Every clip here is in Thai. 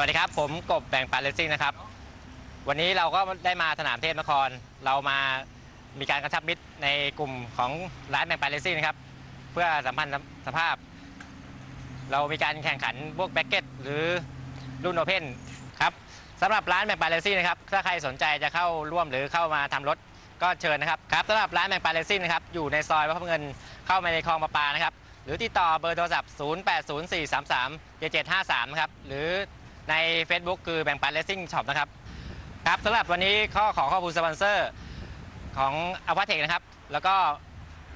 วัสดีครับ ผมกบแบ่งปัน Racing นะครับ วันนี้เราก็ได้มาสนามเทพนคร เรามามีการกระชับมิตรในกลุ่มของร้านแบ่งปัน Racing นะครับ เพื่อสัมพันธ์สภาพ เรามีการแข่งขันพวก bracket หรือรุ่น open ครับสำหรับร้านแบ่งปัน Racing นะครับ ถ้าใครสนใจจะเข้าร่วมหรือเข้ามาทำรถก็เชิญนะครับครับสำหรับร้านแบ่งปัน Racing นะครับ อยู่ในซอยวัดพระเงินเข้ามาในคลองประปานะครับ หรือติดต่อเบอร์โทรศัพท์ 0804337753นะครับหรือ ใน Facebook คือแบ่งปัน Racing Shop นะครับครับสำหรับวันนี้ข้อขอขอบคุณสปอนเซอร์ของอวาเทคนะครับ แล้วก็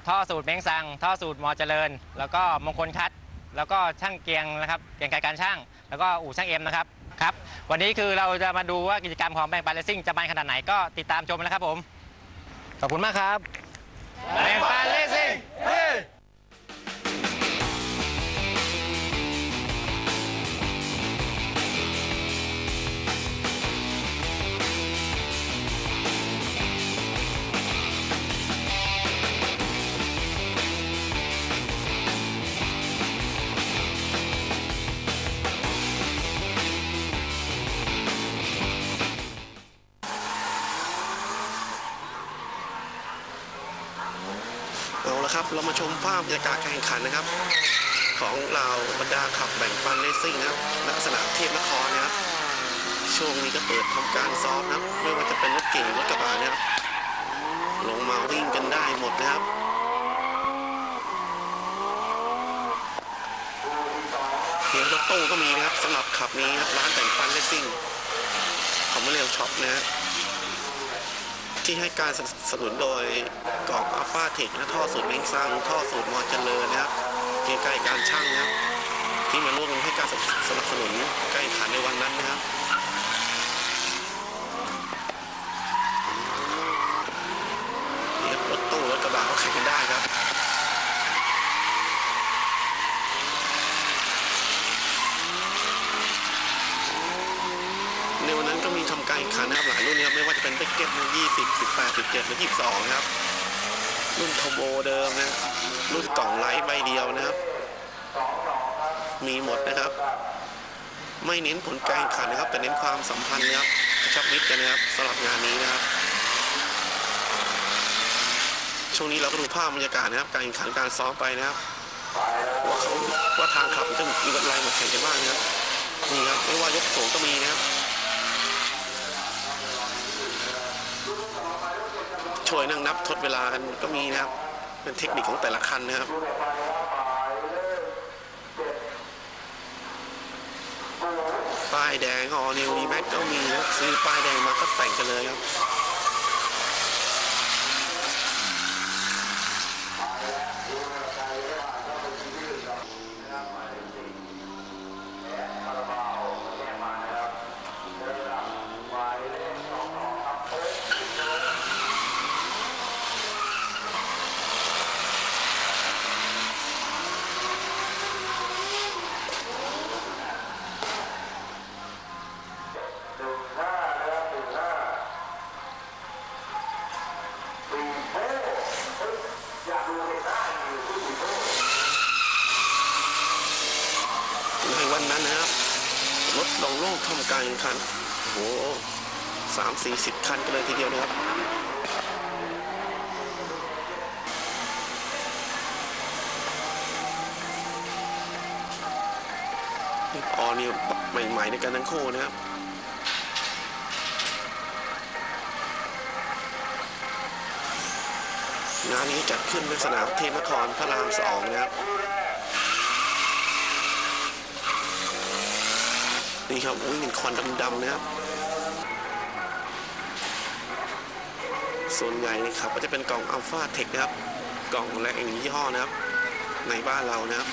ท่อสูตรเม้งซัง ท่อสูตรมอเจริญ แล้วก็มงคลคัด แล้วก็ช่างเกรียงนะครับ เกรียงไกรการช่าง แล้วก็อู่ช่างเอ็มนะครับครับ วันนี้คือเราจะมาดูว่ากิจกรรมของแบ่งปัน Racing จะมันขนาดไหนก็ติดตามชมนะครับผม ขอบคุณมากครับแบ่งปันเลสซิ่ง ครับ เรามาชมภาพบรรยากาศการแข่งขันนะครับ ของเราบรรดาขับแบ่งปันเลสซิ่งนะครับณสนามเทพนครนะครับ ช่วงนี้ก็เปิดทำการซ้อมนะครับ ไม่ว่าจะเป็นรถเก่งรถกระบะนะครับ ลงมาวิ่งกันได้หมดนะครับเพียงรถตู้ก็มีนะครับสำหรับขับนี้ครับร้านแบ่งปันเลสซิ่งของเรียวช็อปนะฮะ ที่ให้การสนับสนุนโดยกล่องอัลฟาเทคและท่อสูตรเม้งซังท่อสูตรมอเจริญนะครับเกียร์ไกลการช่างนะครับ ที่มาร่วมให้การสนับสนุนการแข่งขันในวันนั้นนะครับนี่ครับรถตู้รถกระบะก็แข่งกันได้ครับ ในวันนั้นก็มีทำการแข่งขันนะครับหลายรุ่นนะครับไม่ว่าจะเป็นเบเก็ตน20 18 17และ22ครับ รุ่นโทโบเดิมนะรุ่นกล่องไลท์ใบเดียวนะครับ มีหมดนะครับ ไม่เน้นผลการแข่งขันนะครับ แต่เน้นความสัมพันธ์นะครับกระชับมิตรกันนะครับสำหรับงานนี้นะครับช่วงนี้เราก็ดูภาพบรรยากาศนะครับ การแข่งขันการซ้อมไปนะครับ ว่าเขาว่าทางขับจะมีอะไรมาแข่งกันบ้างนะครับนี่ครับไม่ว่ายกสูงก็มีนะครับ ช่วยนั่งนับทดเวลากันก็มีนะครับ เป็นเทคนิคของแต่ละคันนะครับป้ายแดงออนิวดีแม็กก็มีนะซื้อป้ายแดงมาก็แต่งกันเลยครับ ถลงโลกทำการแข่งขันโอ้โหสามสี่สิบคันกันเลยทีเดียวนะครับออนิวใหม่ๆในกันทั้งคู่นะครับงานนี้จัดขึ้นในสนามเทพนครพระรามสองนะครับ นี่ครับวิ่งเป็นควันดำๆนะครับ ส่วนใหญ่นะครับก็จะเป็นกล่องอัลฟาเทคนะครับ กล่องและอย่างยี่ห้อนะครับ ในบ้านเรานะครับ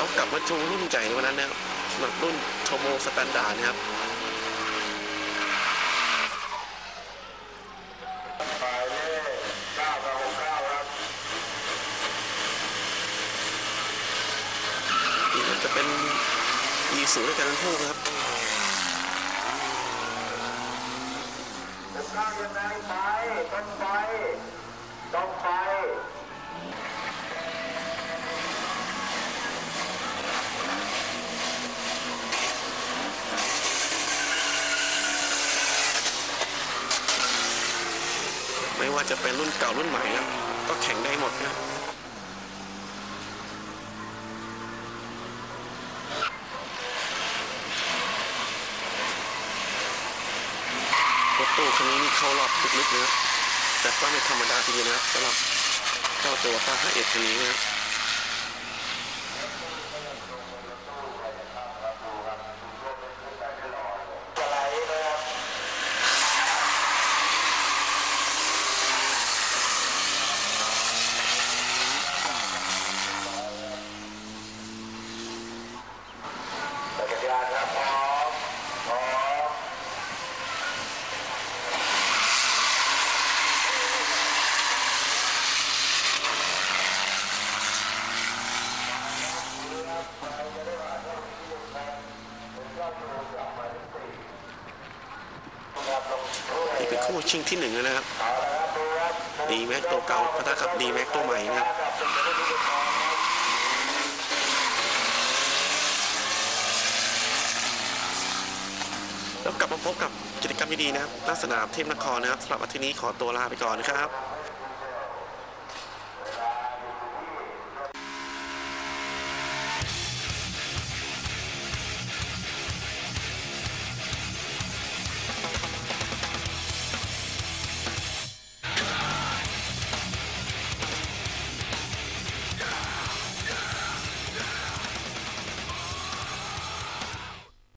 เรากลับมาชูรุ่นใหญ่ในวันนั้นนะครับรับรุ่นโทโมสแตนดาร์ดนะครับมันี่จะเป็นยีสูด้วยกันทั้งคู่ครับจะสร้างยังไงไปต้องไปต้องไป ไม่ว่า จะเป็นรุ่นเก่ารุ่นใหม่นะก็แข่งได้หมดนะรถตู้คันนี้นี่เข้ารอบลึกๆนะแต่ก็ไม่ธรรมดาทีเดียวนะสำหรับเจ้าตัวต้าเอ็ดคันนี้นะครับจะไหลเลยครับจักรยานครับพร้อมพร้อม นี่เป็นคู่ ชิงที่หนึ่งนะครับ ดีแม็กตัวเก่าพะทะกับดีแม็กตัวใหม่นะครับแล้วกลับมาพบกับกิจกรรมดีๆนะครับณสนามเทพนครนะครับสำหรับอาทิตย์นี้ขอตัวลาไปก่อนนะครับ